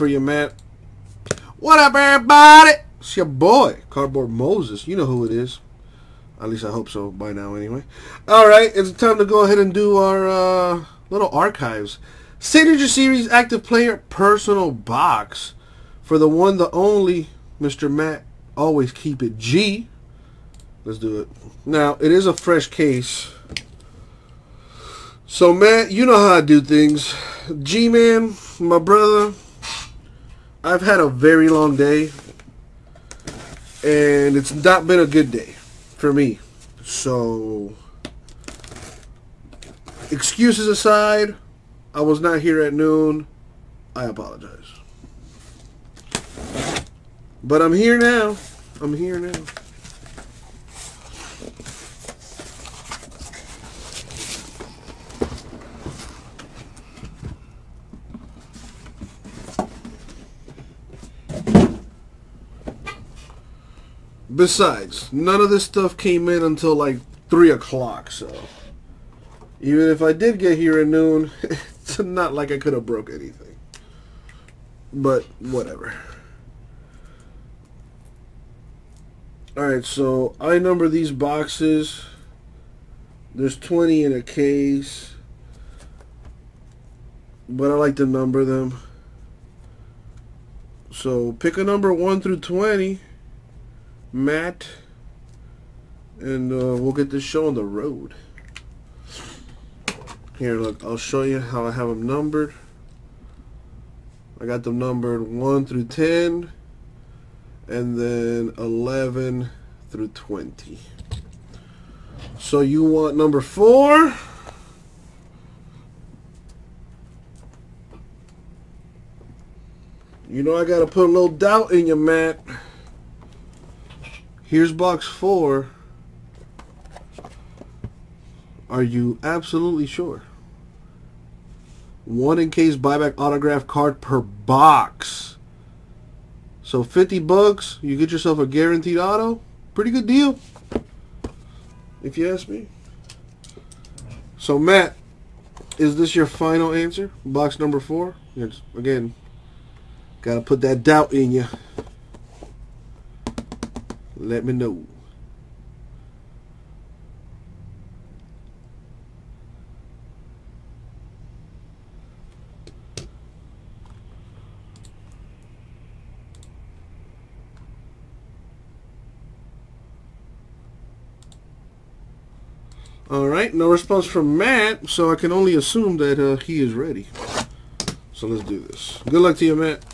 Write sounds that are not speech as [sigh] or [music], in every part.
for you, Matt. What up, everybody? It's your boy, Cardboard Moses. You know who it is. At least I hope so by now, anyway. All right, it's time to go ahead and do our uh, little archives. Signature Series Active Player Personal Box for the one, the only, Mr. Matt. Always keep it G. Let's do it. Now, it is a fresh case. So, Matt, you know how I do things. G-Man, my brother, I've had a very long day. And it's not been a good day for me. So, excuses aside, I was not here at noon. I apologize. But I'm here now. I'm here now. Besides, none of this stuff came in until like 3 o'clock, so... Even if I did get here at noon, [laughs] it's not like I could have broke anything. But, whatever. Alright, so I number these boxes. There's 20 in a case. But I like to number them. So pick a number 1 through 20. Matt. And uh, we'll get this show on the road. Here, look, I'll show you how I have them numbered. I got them numbered 1 through 10 and then 11 through 20. So you want number 4? You know I got to put a little doubt in you, Matt. Here's box 4. Are you absolutely sure? One in case buyback autograph card per box. So 50 bucks, you get yourself a guaranteed auto. Pretty good deal. If you ask me. So Matt, is this your final answer? Box number four? It's, again, gotta put that doubt in you. Let me know. Alright, no response from Matt, so I can only assume that uh, he is ready. So let's do this. Good luck to you, Matt.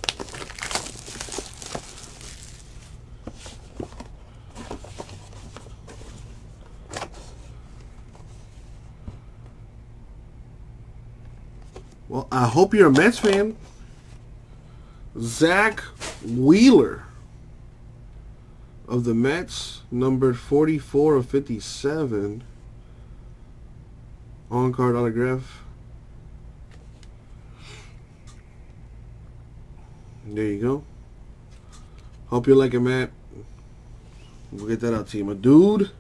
Well, I hope you're a Mets fan. Zack Wheeler of the Mets, numbered 44 of 57 on card autograph. There you go. Hope you like it, Matt. We'll get that out to you, my dude.